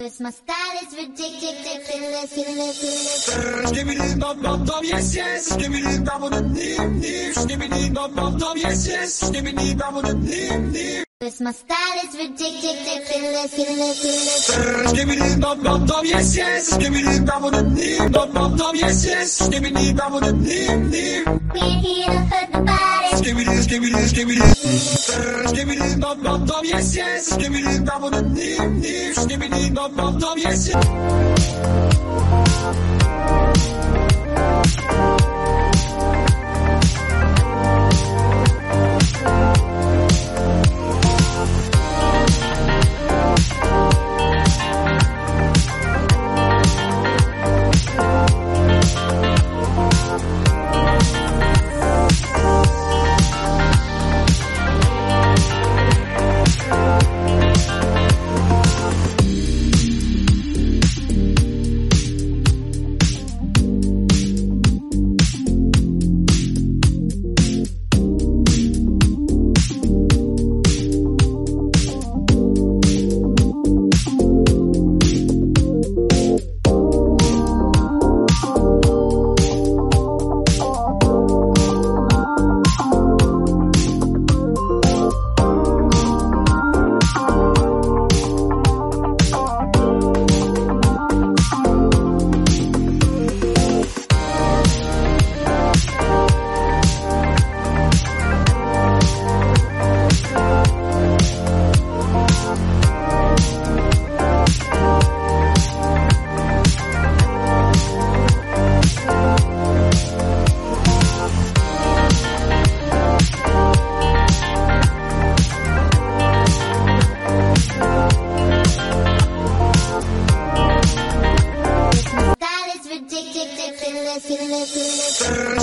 Cause my style is ridiculous, ridiculous. The bum bum bum yes yes. Give me the bum bum nim nim. Give me the bum bum bum yes yes. Give me the bum bum nim nim. Cause my style is ridiculous, ridiculous. Give me the bum bum bum yes yes. Give me the bum bum nim bum bum yes yes. Give me the bum bum nim nim. We ain't here to hurt nobody. Give me this, give me bum bum bum yes yes. The bum bum nim. Give me bum bum bum yes yes.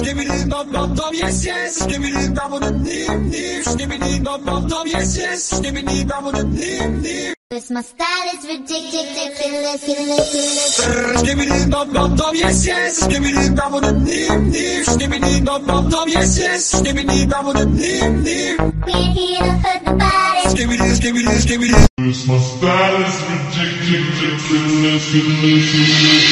Ne bileyim dam dam dam yes yes. Ne bileyim ben bunu nim nim. Ne bileyim dam dam dam yes yes. Ne bileyim ben bunu nim nim. Cause my style is ridiculous, ridiculous, ridiculous. Skibbity dum dum dum, yes yes. Skibbity dum with a nim nim. Skibbity dum dum dum, yes yes. Skibbity dum with a nim nim. We're here to hurt the body. Skibbity, skibbity, skibbity this. My style is ridiculous, ridiculous.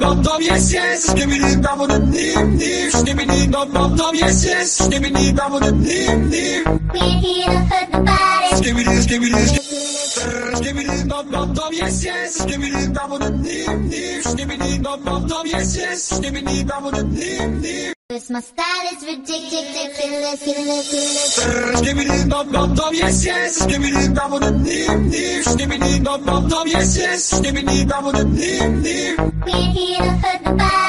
Bum bum yes yes. Give me the bum bum nim nim. Give me the bum bum bum yes yes. Give me the bum bum nim nim. We ain't here to hurt nobody. Give me this, give me this. Give me the yes yes. Give me the bum bum nim nim. Give me the bum bum yes yes. Give me the bum bum nim nim. Cause my style is ridiculous, ridiculous. Give me the bum bum bum yes yes. Give me the bum bum nim nim. Give me the bum bum bum yes yes. Give me the bum bum nim nim. We ain't here to hurt nobody.